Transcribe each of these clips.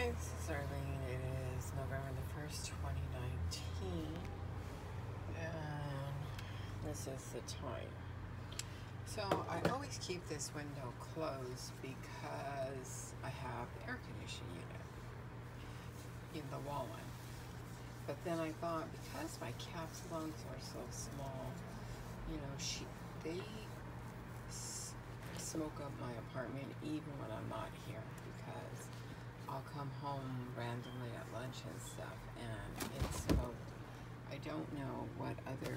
Okay, this is Arlene. It is November the 1st, 2019. And this is the time. So I always keep this window closed because I have the air conditioning unit in the wall one. But then I thought because my cat's lungs are so small, you know, she they smoke up my apartment even when I'm not here because I'll come home randomly at lunch and stuff and it's smoked. I don't know what other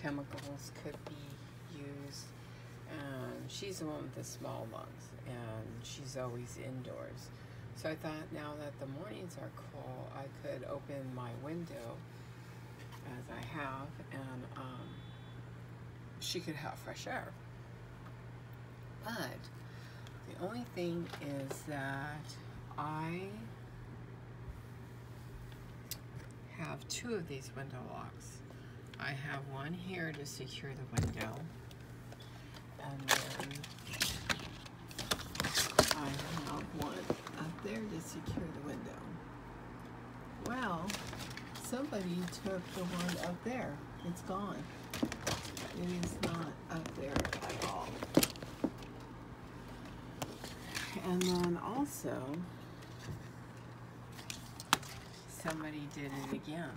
chemicals could be used. And she's the one with the small lungs and she's always indoors. So I thought now that the mornings are cool, I could open my window as I have and um, she could have fresh air. But the only thing is that I have two of these window locks. I have one here to secure the window, and then I have one up there to secure the window. Well, somebody took the one up there. It's gone. It is not up there at all. And then also, somebody did it again.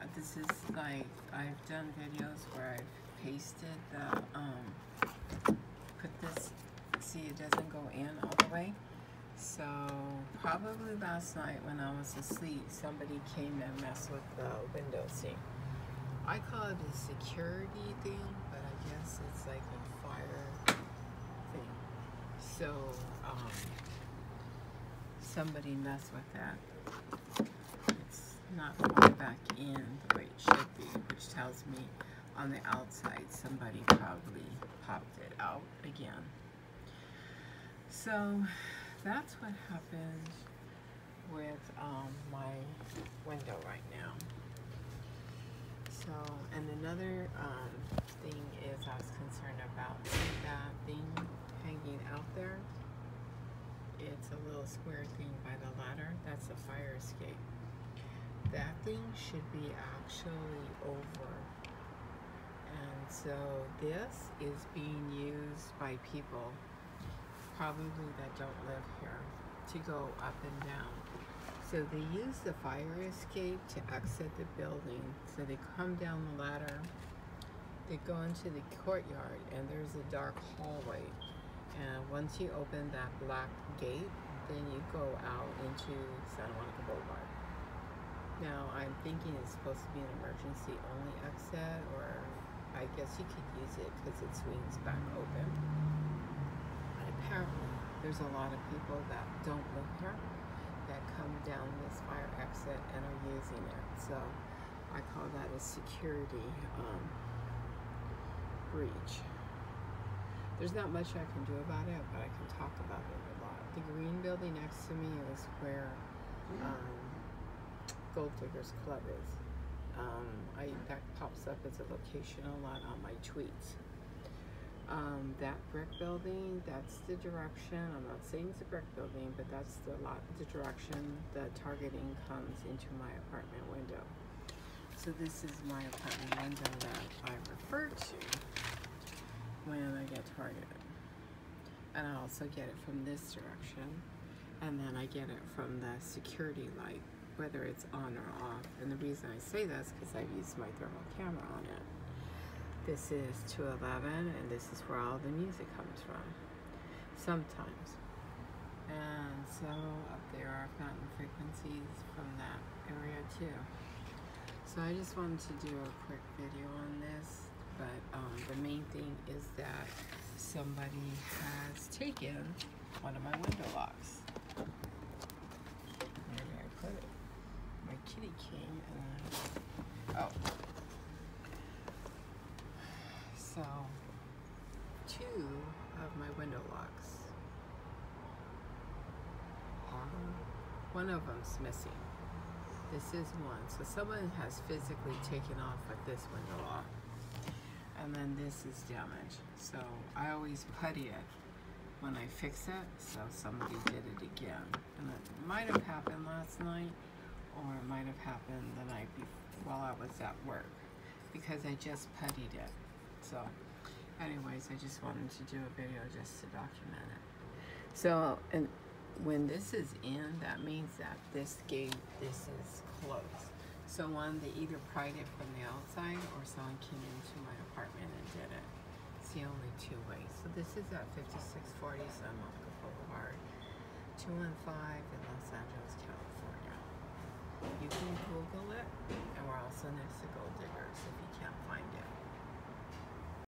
Uh, this is like, I've done videos where I've pasted the, um, put this, see it doesn't go in all the way. So probably last night when I was asleep, somebody came and messed with the window seam. I call it a security thing, but I guess it's like a fire thing. So, um, somebody messed with that not going back in the way it should be, which tells me on the outside somebody probably popped it out again. So that's what happened with um, my window right now. So, and another um, thing is I was concerned about that thing hanging out there. It's a little square thing by the ladder. That's a fire escape that thing should be actually over. And so this is being used by people probably that don't live here to go up and down. So they use the fire escape to exit the building. So they come down the ladder, they go into the courtyard and there's a dark hallway. And once you open that black gate, then you go out into Santa Monica Boulevard. Now, I'm thinking it's supposed to be an emergency only exit, or I guess you could use it because it swings back open. But apparently, there's a lot of people that don't live here that come down this fire exit and are using it. So I call that a security um, breach. There's not much I can do about it, but I can talk about it a lot. The green building next to me is where um, Gold Diggers Club is. Um, I, that pops up as a location a lot on my tweets. Um, that brick building, that's the direction. I'm not saying it's a brick building, but that's the lot, the direction the targeting comes into my apartment window. So this is my apartment window that I refer to when I get targeted. And I also get it from this direction. And then I get it from the security light whether it's on or off. And the reason I say that is because I've used my thermal camera on it. This is 211 and this is where all the music comes from. Sometimes. And so up there are fountain frequencies from that area too. So I just wanted to do a quick video on this, but um, the main thing is that somebody has taken one of my window locks. Kitty king and oh. So two of my window locks are one of them's missing. This is one. So someone has physically taken off with this window lock. And then this is damaged. So I always putty it when I fix it, so somebody did it again. And it might have happened last night, or it might have happened the night while I was at work, because I just puttied it. So, anyways, I just wanted to do a video just to document it. So, and when this is in, that means that this gate, this is closed. So one, they either pried it from the outside or someone came into my apartment and did it. It's the only two ways. So this is at 5640 Santa Monica Boulevard, 215 in Los Angeles, California. You can Google it, and we're also next to Gold Diggers if you can't find it.